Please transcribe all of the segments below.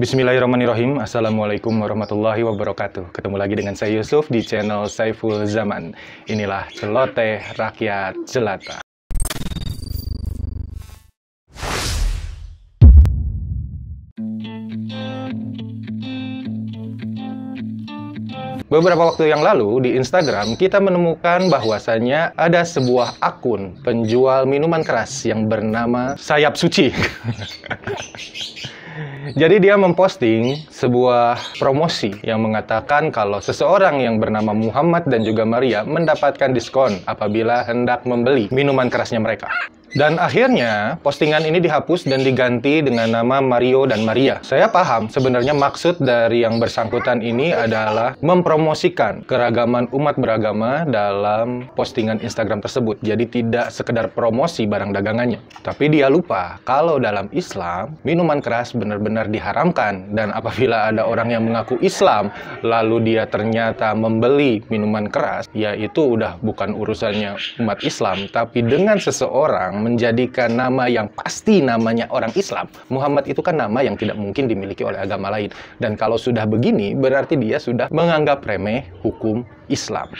Bismillahirrahmanirrahim. Assalamualaikum warahmatullahi wabarakatuh. Ketemu lagi dengan saya Yusuf di channel Saiful Zaman. Inilah celoteh rakyat jelata. Beberapa waktu yang lalu di Instagram kita menemukan bahwasannya ada sebuah akun penjual minuman keras yang bernama Sayap Suci. Jadi dia memposting sebuah promosi yang mengatakan kalau seseorang yang bernama Muhammad dan juga Maria mendapatkan diskon apabila hendak membeli minuman kerasnya mereka. Dan akhirnya postingan ini dihapus dan diganti dengan nama Mario dan Maria. Saya paham sebenarnya maksud dari yang bersangkutan ini adalah mempromosikan keragaman umat beragama dalam postingan Instagram tersebut. Jadi tidak sekedar promosi barang dagangannya. Tapi dia lupa kalau dalam Islam minuman keras benar-benar diharamkan dan apabila ada orang yang mengaku Islam lalu dia ternyata membeli minuman keras, ya itu udah bukan urusannya umat Islam, tapi dengan seseorang menjadikan nama yang pasti namanya orang Islam, Muhammad itu kan nama yang tidak mungkin dimiliki oleh agama lain. Dan kalau sudah begini, berarti dia sudah menganggap remeh hukum Islam.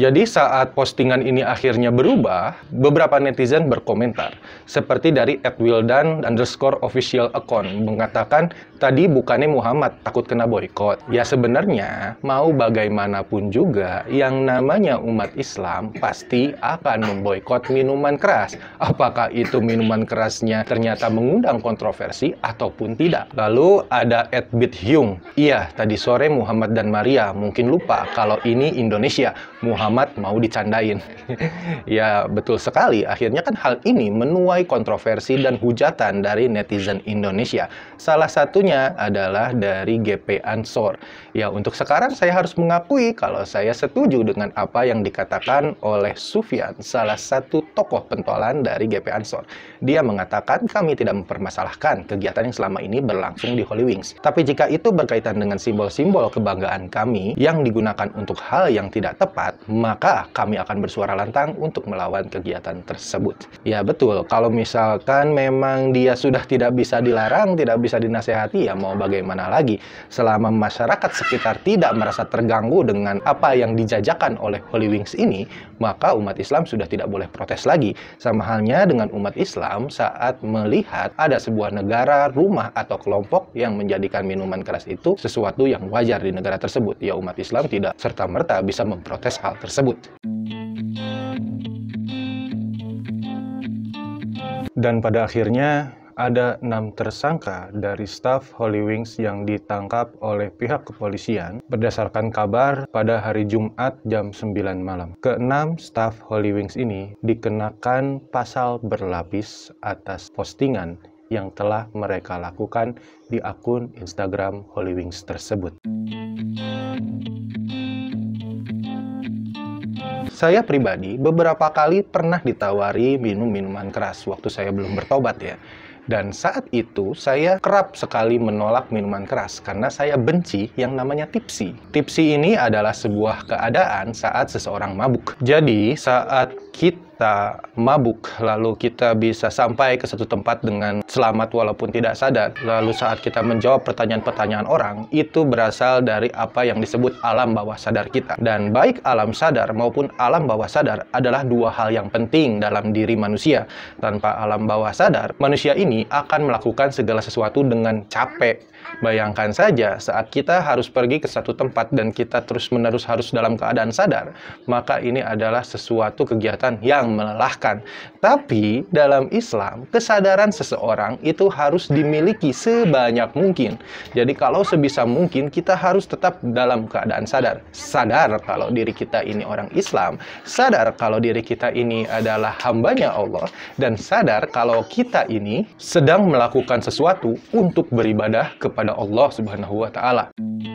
Jadi saat postingan ini akhirnya berubah, beberapa netizen berkomentar. Seperti dari Edwildan underscore official account mengatakan, tadi bukannya Muhammad takut kena boykot. Ya sebenarnya, mau bagaimanapun juga, yang namanya umat Islam pasti akan memboikot minuman keras. Apakah itu minuman kerasnya ternyata mengundang kontroversi ataupun tidak. Lalu ada Edbit Hyung. Iya, tadi sore Muhammad dan Maria mungkin lupa kalau ini Indonesia. Muhammad Muhammad mau dicandain. ya betul sekali, akhirnya kan hal ini menuai kontroversi dan hujatan dari netizen Indonesia. Salah satunya adalah dari GP Ansor. Ya untuk sekarang saya harus mengakui kalau saya setuju dengan apa yang dikatakan oleh Sufyan, salah satu tokoh pentolan dari GP Ansor. Dia mengatakan kami tidak mempermasalahkan kegiatan yang selama ini berlangsung di Holy Wings. Tapi jika itu berkaitan dengan simbol-simbol kebanggaan kami yang digunakan untuk hal yang tidak tepat, maka kami akan bersuara lantang untuk melawan kegiatan tersebut. Ya betul, kalau misalkan memang dia sudah tidak bisa dilarang, tidak bisa dinasehati, ya mau bagaimana lagi. Selama masyarakat sekitar tidak merasa terganggu dengan apa yang dijajakan oleh Holy Wings ini, maka umat Islam sudah tidak boleh protes lagi. Sama halnya dengan umat Islam saat melihat ada sebuah negara, rumah, atau kelompok yang menjadikan minuman keras itu sesuatu yang wajar di negara tersebut. Ya umat Islam tidak serta-merta bisa memprotes hal tersebut tersebut. Dan pada akhirnya ada enam tersangka dari staf Holy Wings yang ditangkap oleh pihak kepolisian berdasarkan kabar pada hari Jumat jam 9 malam. Keenam staf Holy Wings ini dikenakan pasal berlapis atas postingan yang telah mereka lakukan di akun Instagram Holy Wings tersebut. Saya pribadi beberapa kali pernah ditawari minum minuman keras waktu saya belum bertobat ya. Dan saat itu saya kerap sekali menolak minuman keras karena saya benci yang namanya tipsi. Tipsi ini adalah sebuah keadaan saat seseorang mabuk. Jadi saat kita mabuk, lalu kita bisa sampai ke satu tempat dengan selamat walaupun tidak sadar. Lalu saat kita menjawab pertanyaan-pertanyaan orang, itu berasal dari apa yang disebut alam bawah sadar kita. Dan baik alam sadar maupun alam bawah sadar adalah dua hal yang penting dalam diri manusia. Tanpa alam bawah sadar, manusia ini akan melakukan segala sesuatu dengan capek, Bayangkan saja saat kita harus pergi ke satu tempat dan kita terus-menerus harus dalam keadaan sadar, maka ini adalah sesuatu kegiatan yang melelahkan. Tapi dalam Islam, kesadaran seseorang itu harus dimiliki sebanyak mungkin. Jadi kalau sebisa mungkin kita harus tetap dalam keadaan sadar. Sadar kalau diri kita ini orang Islam, sadar kalau diri kita ini adalah hambanya Allah, dan sadar kalau kita ini sedang melakukan sesuatu untuk beribadah kepada kepada Allah Subhanahu wa taala.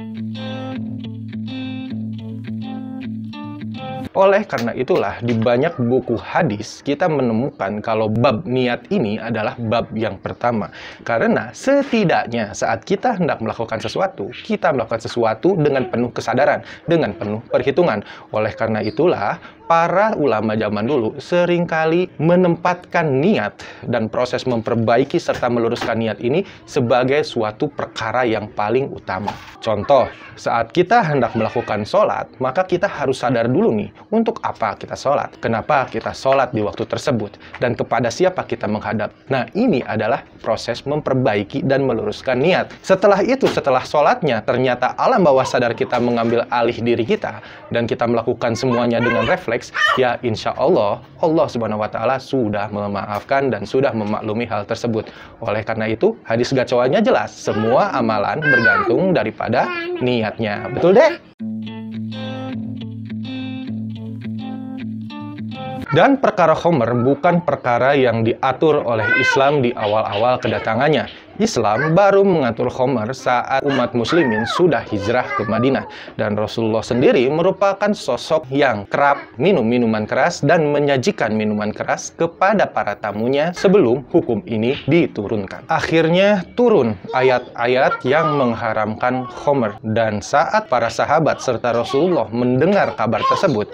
Oleh karena itulah, di banyak buku hadis kita menemukan kalau bab niat ini adalah bab yang pertama. Karena setidaknya saat kita hendak melakukan sesuatu, kita melakukan sesuatu dengan penuh kesadaran, dengan penuh perhitungan. Oleh karena itulah, para ulama zaman dulu sering kali menempatkan niat dan proses memperbaiki serta meluruskan niat ini sebagai suatu perkara yang paling utama. Contoh, saat kita hendak melakukan sholat, maka kita harus sadar dulu nih, untuk apa kita sholat? Kenapa kita sholat di waktu tersebut? Dan kepada siapa kita menghadap? Nah, ini adalah proses memperbaiki dan meluruskan niat. Setelah itu, setelah sholatnya, ternyata alam bawah sadar kita mengambil alih diri kita, dan kita melakukan semuanya dengan refleks, ya insya Allah, Allah subhanahu wa ta'ala sudah memaafkan dan sudah memaklumi hal tersebut. Oleh karena itu, hadis gacoannya jelas, semua amalan bergantung daripada niatnya. Betul deh? Dan perkara Homer bukan perkara yang diatur oleh Islam di awal-awal kedatangannya. Islam baru mengatur Homer saat umat muslimin sudah hijrah ke Madinah. Dan Rasulullah sendiri merupakan sosok yang kerap minum minuman keras dan menyajikan minuman keras kepada para tamunya sebelum hukum ini diturunkan. Akhirnya turun ayat-ayat yang mengharamkan Homer. Dan saat para sahabat serta Rasulullah mendengar kabar tersebut,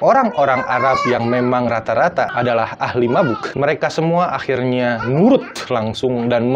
orang-orang Arab yang memang rata-rata adalah ahli mabuk. Mereka semua akhirnya nurut langsung dan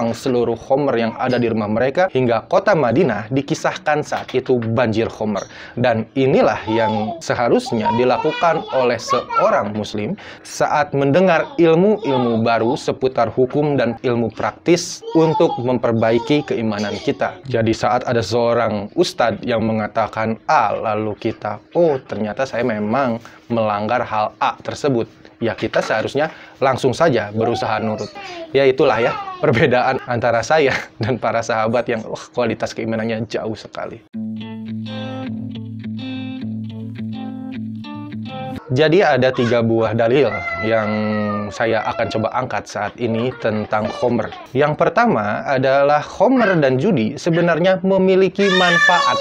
membuang seluruh homer yang ada di rumah mereka hingga kota Madinah dikisahkan saat itu banjir homer. Dan inilah yang seharusnya dilakukan oleh seorang muslim saat mendengar ilmu-ilmu baru seputar hukum dan ilmu praktis untuk memperbaiki keimanan kita. Jadi saat ada seorang ustadz yang mengatakan A, lalu kita, oh ternyata saya memang melanggar hal A tersebut, ya kita seharusnya langsung saja berusaha nurut. Ya itulah ya perbedaan antara saya dan para sahabat yang oh, kualitas keimanannya jauh sekali. Jadi ada tiga buah dalil yang saya akan coba angkat saat ini tentang Homer. Yang pertama adalah Homer dan judi sebenarnya memiliki manfaat.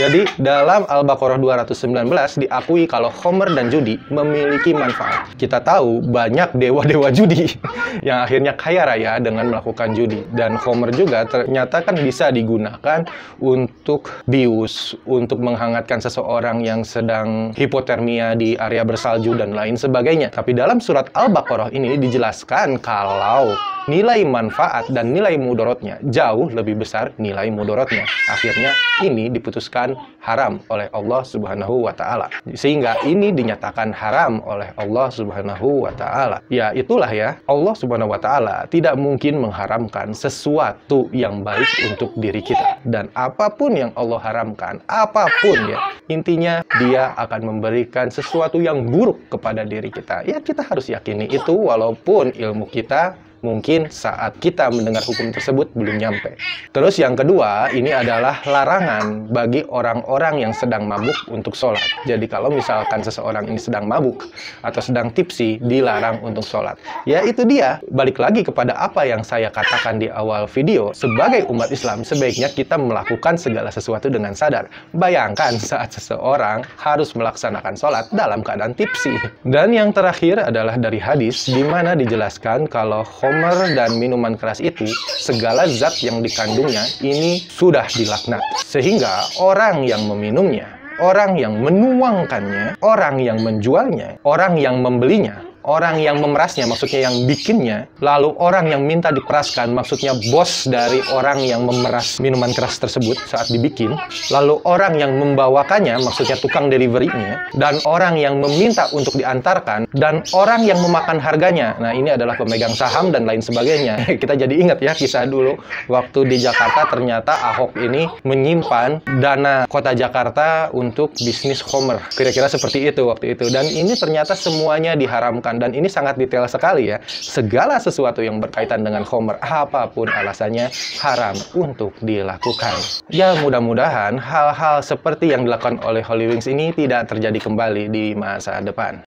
Jadi dalam Al-Baqarah 219 diakui kalau Homer dan judi memiliki manfaat. Kita tahu banyak dewa-dewa judi yang akhirnya kaya raya dengan melakukan judi. Dan Homer juga ternyata kan bisa digunakan untuk bius, untuk menghangatkan seseorang yang sedang hipotermia di area bersalju dan lain sebagainya. Tapi dalam surat Al-Baqarah ini dijelaskan kalau nilai manfaat dan nilai mudorotnya jauh lebih besar nilai mudorotnya. Akhirnya ini diputuskan haram oleh Allah Subhanahu wa taala. Sehingga ini dinyatakan haram oleh Allah Subhanahu wa taala. Ya, itulah ya. Allah Subhanahu wa taala tidak mungkin mengharamkan sesuatu yang baik untuk diri kita. Dan apa pun yang Allah haramkan, apa pun ya, intinya dia akan memberikan sesuatu yang buruk kepada diri kita. Ya, kita harus yakini itu walaupun ilmu kita mungkin saat kita mendengar hukum tersebut belum nyampe. Terus yang kedua, ini adalah larangan bagi orang-orang yang sedang mabuk untuk sholat. Jadi kalau misalkan seseorang ini sedang mabuk atau sedang tipsi, dilarang untuk sholat. Ya itu dia, balik lagi kepada apa yang saya katakan di awal video. Sebagai umat Islam, sebaiknya kita melakukan segala sesuatu dengan sadar. Bayangkan saat seseorang harus melaksanakan sholat dalam keadaan tipsi. Dan yang terakhir adalah dari hadis, di mana dijelaskan kalau Homer dan minuman keras itu, segala zat yang dikandungnya ini sudah dilaknat. Sehingga orang yang meminumnya, orang yang menuangkannya, orang yang menjualnya, orang yang membelinya, orang yang memerasnya, maksudnya yang bikinnya, lalu orang yang minta diperaskan, maksudnya bos dari orang yang memeras minuman keras tersebut saat dibikin, lalu orang yang membawakannya, maksudnya tukang deliverynya, dan orang yang meminta untuk diantarkan, dan orang yang memakan harganya. Nah, ini adalah pemegang saham dan lain sebagainya. Kita jadi ingat ya kisah dulu waktu di Jakarta ternyata Ahok ini menyimpan dana kota Jakarta untuk bisnis Homer. Kira-kira seperti itu waktu itu. Dan ini ternyata semuanya diharamkan dan ini sangat detail sekali ya. Segala sesuatu yang berkaitan dengan Homer, apa pun alasannya, haram untuk dilakukan. Ya mudah-mudahan hal-hal seperti yang dilakukan oleh Holy Wings ini tidak terjadi kembali di masa depan.